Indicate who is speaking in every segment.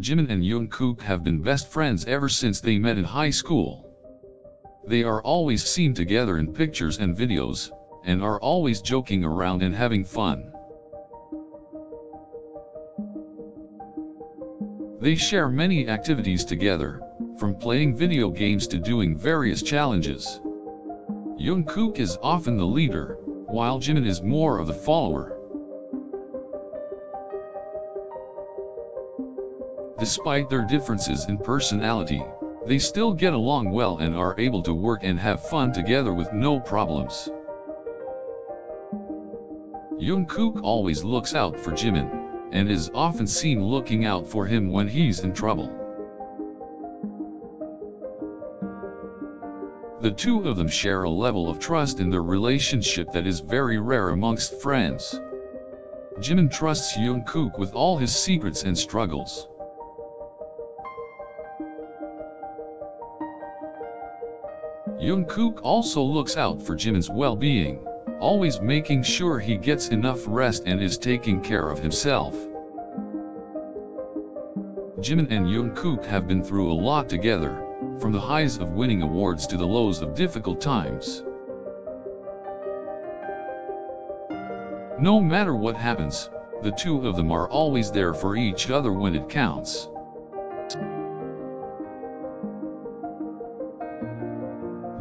Speaker 1: Jimin and Jungkook have been best friends ever since they met in high school. They are always seen together in pictures and videos, and are always joking around and having fun. They share many activities together, from playing video games to doing various challenges. Jungkook is often the leader, while Jimin is more of the follower. Despite their differences in personality, they still get along well and are able to work and have fun together with no problems. Jungkook always looks out for Jimin, and is often seen looking out for him when he's in trouble. The two of them share a level of trust in their relationship that is very rare amongst friends. Jimin trusts Jungkook with all his secrets and struggles. Jungkook also looks out for Jimin's well-being, always making sure he gets enough rest and is taking care of himself. Jimin and Jungkook have been through a lot together, from the highs of winning awards to the lows of difficult times. No matter what happens, the two of them are always there for each other when it counts.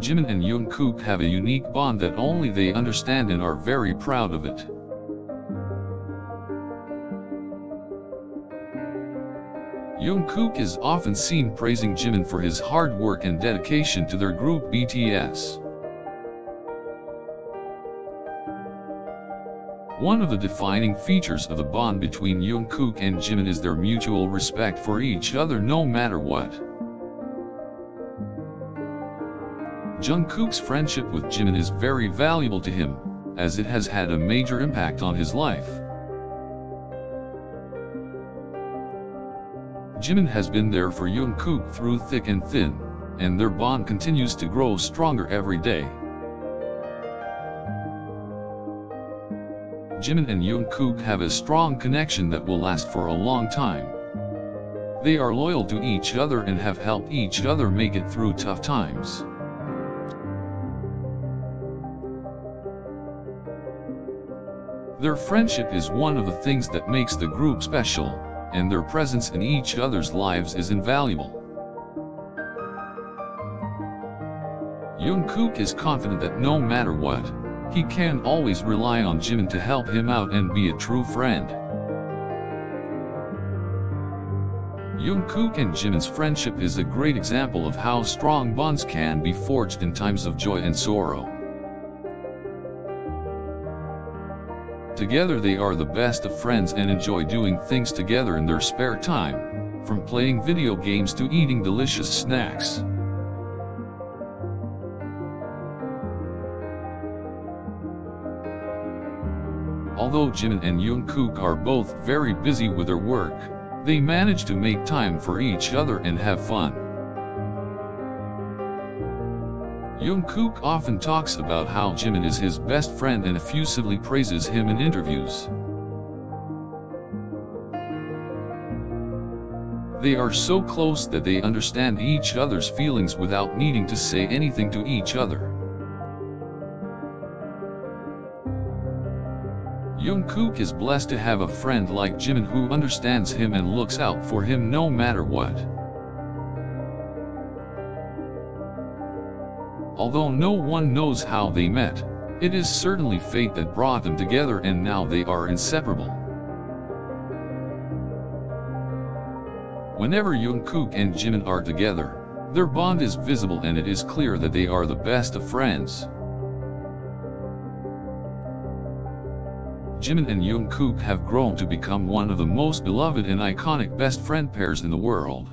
Speaker 1: Jimin and Jungkook have a unique bond that only they understand and are very proud of it. Jungkook is often seen praising Jimin for his hard work and dedication to their group BTS. One of the defining features of the bond between Jungkook and Jimin is their mutual respect for each other no matter what. Jungkook's friendship with Jimin is very valuable to him, as it has had a major impact on his life. Jimin has been there for Jungkook through thick and thin, and their bond continues to grow stronger every day. Jimin and Jungkook have a strong connection that will last for a long time. They are loyal to each other and have helped each other make it through tough times. Their friendship is one of the things that makes the group special, and their presence in each other's lives is invaluable. Jungkook is confident that no matter what, he can always rely on Jimin to help him out and be a true friend. Jungkook and Jimin's friendship is a great example of how strong bonds can be forged in times of joy and sorrow. Together they are the best of friends and enjoy doing things together in their spare time, from playing video games to eating delicious snacks. Although Jimin and Jungkook are both very busy with their work, they manage to make time for each other and have fun. Jungkook often talks about how Jimin is his best friend and effusively praises him in interviews. They are so close that they understand each other's feelings without needing to say anything to each other. Jungkook is blessed to have a friend like Jimin who understands him and looks out for him no matter what. Although no one knows how they met, it is certainly fate that brought them together and now they are inseparable. Whenever Jungkook and Jimin are together, their bond is visible and it is clear that they are the best of friends. Jimin and Jungkook have grown to become one of the most beloved and iconic best friend pairs in the world.